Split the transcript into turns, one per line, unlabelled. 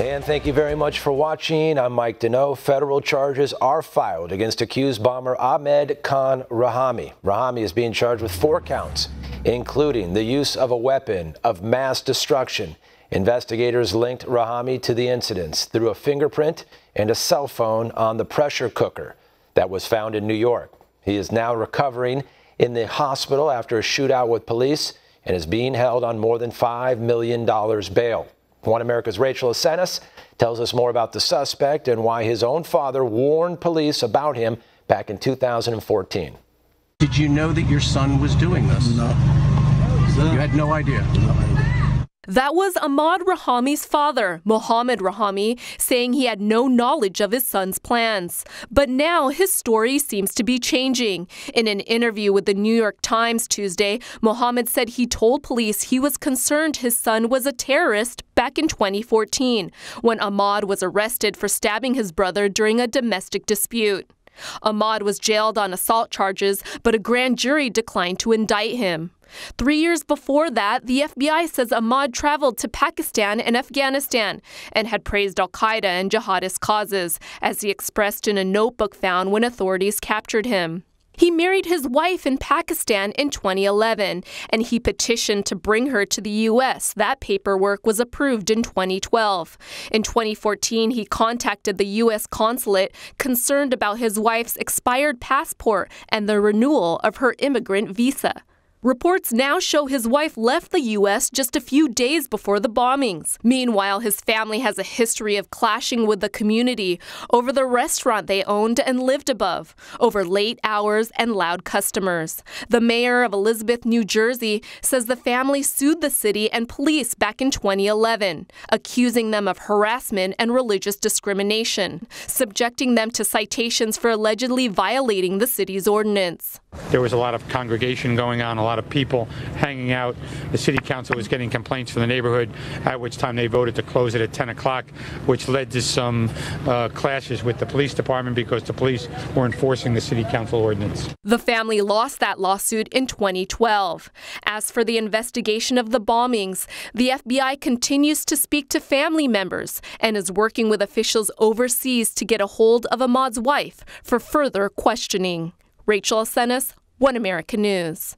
And thank you very much for watching. I'm Mike Deneau. Federal charges are filed against accused bomber Ahmad Khan Rahami. Rahami is being charged with four counts, including the use of a weapon of mass destruction. Investigators linked Rahami to the incidents through a fingerprint and a cell phone on the pressure cooker that was found in New York. He is now recovering in the hospital after a shootout with police and is being held on more than $5 million bail. One America's Rachel Acenas tells us more about the suspect and why his own father warned police about him back in 2014.
Did you know that your son was doing this?
No.
You had no idea?
No idea.
That was Ahmad Rahami's father, Mohammed Rahami, saying he had no knowledge of his son's plans. But now his story seems to be changing. In an interview with the New York Times Tuesday, Mohammed said he told police he was concerned his son was a terrorist back in 2014 when Ahmad was arrested for stabbing his brother during a domestic dispute. Ahmad was jailed on assault charges, but a grand jury declined to indict him. Three years before that, the FBI says Ahmad traveled to Pakistan and Afghanistan and had praised Al Qaeda and jihadist causes, as he expressed in a notebook found when authorities captured him. He married his wife in Pakistan in 2011, and he petitioned to bring her to the U.S. That paperwork was approved in 2012. In 2014, he contacted the U.S. consulate concerned about his wife's expired passport and the renewal of her immigrant visa. Reports now show his wife left the U.S. just a few days before the bombings. Meanwhile, his family has a history of clashing with the community over the restaurant they owned and lived above, over late hours and loud customers. The mayor of Elizabeth, New Jersey, says the family sued the city and police back in 2011, accusing them of harassment and religious discrimination, subjecting them to citations for allegedly violating the city's ordinance.
There was a lot of congregation going on, lot of people hanging out. The city council was getting complaints from the neighborhood, at which time they voted to close it at 10 o'clock, which led to some uh, clashes with the police department because the police were enforcing the city council ordinance.
The family lost that lawsuit in 2012. As for the investigation of the bombings, the FBI continues to speak to family members and is working with officials overseas to get a hold of Ahmad's wife for further questioning. Rachel Acenas, One America News.